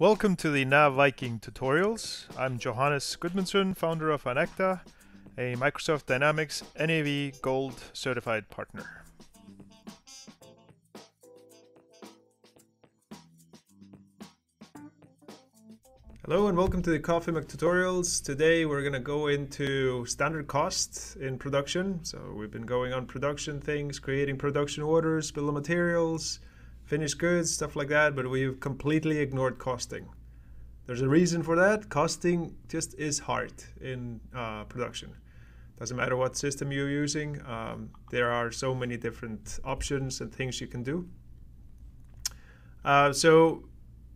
Welcome to the Nav Viking tutorials. I'm Johannes Gudmundsson, founder of Inecta, a Microsoft Dynamics NAV Gold certified partner. Hello and welcome to the Coffee Mac tutorials. Today we're going to go into standard cost in production. So we've been going on production things, creating production orders, bill of materials, finished goods, stuff like that, but we've completely ignored costing. There's a reason for that. Costing just is hard in uh, production. Doesn't matter what system you're using, um, there are so many different options and things you can do. Uh, so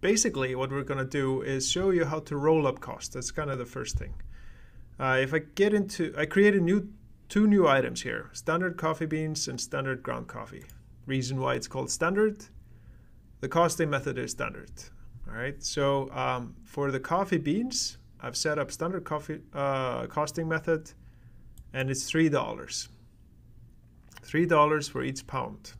basically what we're going to do is show you how to roll up cost. That's kind of the first thing. Uh, if I get into, I created new two new items here, standard coffee beans and standard ground coffee. Reason why it's called standard the costing method is standard. All right, so um, for the coffee beans, I've set up standard coffee uh, costing method, and it's three dollars. Three dollars for each pound.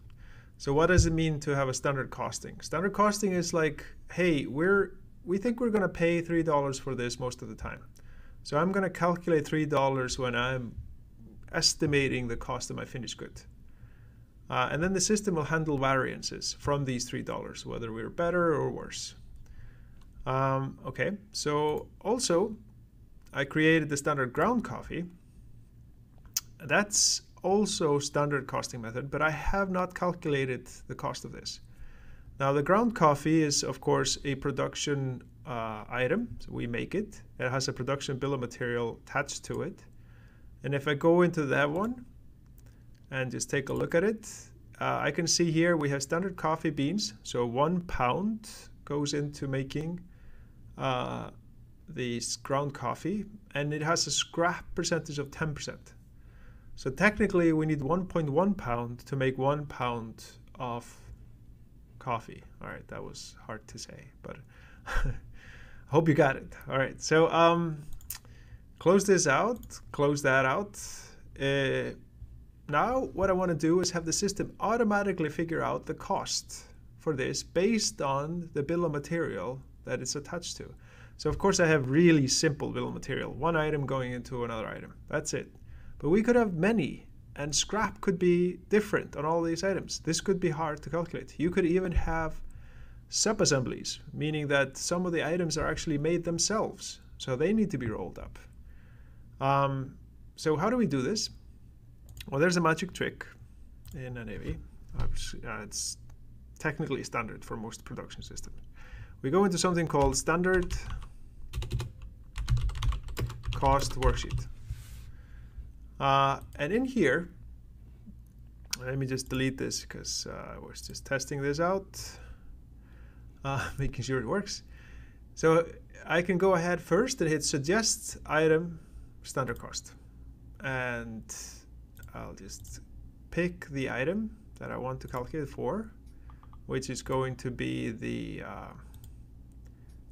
So what does it mean to have a standard costing? Standard costing is like, hey, we're we think we're going to pay three dollars for this most of the time. So I'm going to calculate three dollars when I'm estimating the cost of my finished good. Uh, and then the system will handle variances from these $3, whether we're better or worse. Um, okay, so also I created the standard ground coffee. That's also standard costing method, but I have not calculated the cost of this. Now the ground coffee is of course a production uh, item, so we make it. It has a production bill of material attached to it. And if I go into that one, and just take a look at it. Uh, I can see here we have standard coffee beans. So one pound goes into making uh, ground coffee and it has a scrap percentage of 10%. So technically we need 1.1 pound to make one pound of coffee. All right, that was hard to say, but I hope you got it. All right, so um, close this out, close that out. Uh, now what I want to do is have the system automatically figure out the cost for this based on the bill of material that it's attached to. So of course I have really simple bill of material, one item going into another item. That's it. But we could have many and scrap could be different on all these items. This could be hard to calculate. You could even have sub-assemblies, meaning that some of the items are actually made themselves. So they need to be rolled up. Um, so how do we do this? Well, there's a magic trick in NAV. Uh, it's technically standard for most production systems. We go into something called standard cost worksheet. Uh, and in here, let me just delete this because uh, I was just testing this out, uh, making sure it works. So I can go ahead first and hit suggest item standard cost. And I'll just pick the item that I want to calculate for, which is going to be the uh,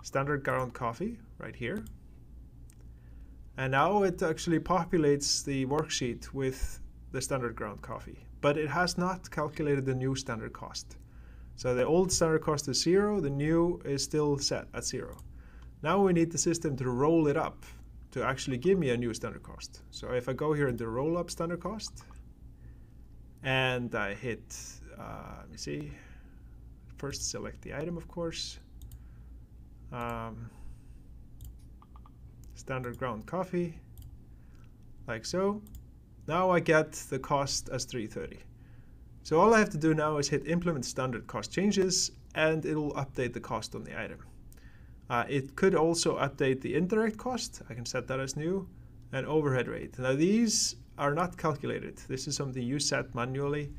standard ground coffee right here. And now it actually populates the worksheet with the standard ground coffee, but it has not calculated the new standard cost. So the old standard cost is zero, the new is still set at zero. Now we need the system to roll it up to actually give me a new standard cost. So if I go here into roll up standard cost and I hit, uh, let me see, first select the item, of course. Um, standard ground coffee, like so. Now I get the cost as 330. So all I have to do now is hit implement standard cost changes and it will update the cost on the item. Uh, it could also update the indirect cost. I can set that as new and overhead rate. Now these are not calculated. This is something you set manually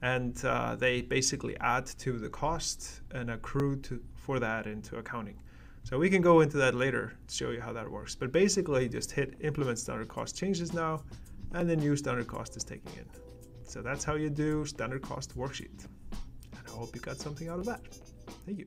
and uh, they basically add to the cost and accrue to, for that into accounting. So we can go into that later to show you how that works. But basically just hit implement standard cost changes now and the new standard cost is taking in. So that's how you do standard cost worksheet. And I hope you got something out of that. Thank you.